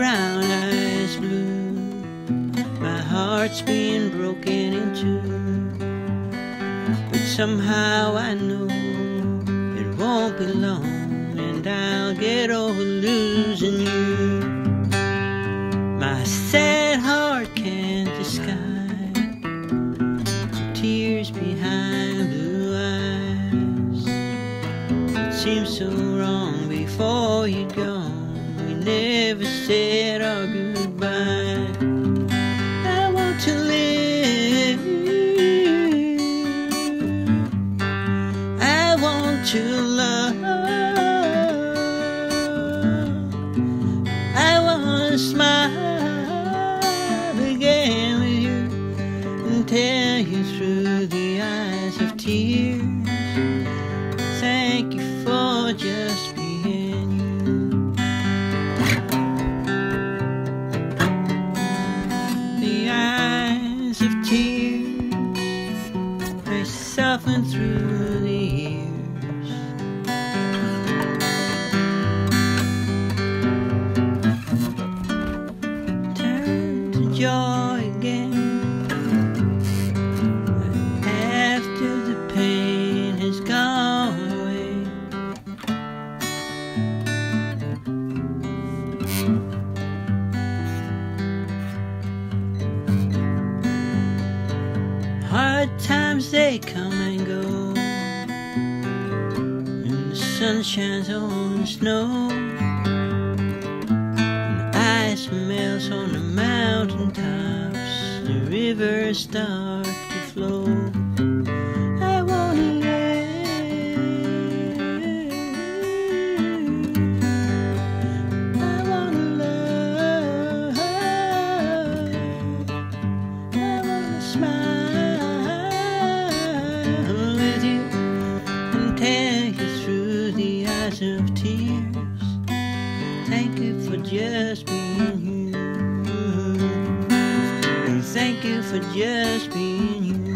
brown eyes blue. My heart's been broken in two. But somehow I know it won't be long, and I'll get over losing you. My sad heart can't disguise tears behind blue eyes. It seemed so wrong before you'd gone. Never said our goodbye. I want to live. I want to love. I want to smile again with you and tell you through the eyes of tears. Soften through the years. Turn to joy Hard times they come and go, and the sun shines on the snow, and ice melts on the mountain tops. The rivers start to flow. I wanna live. I wanna love. I wanna smile Thank you for just being you. Thank you for just being you.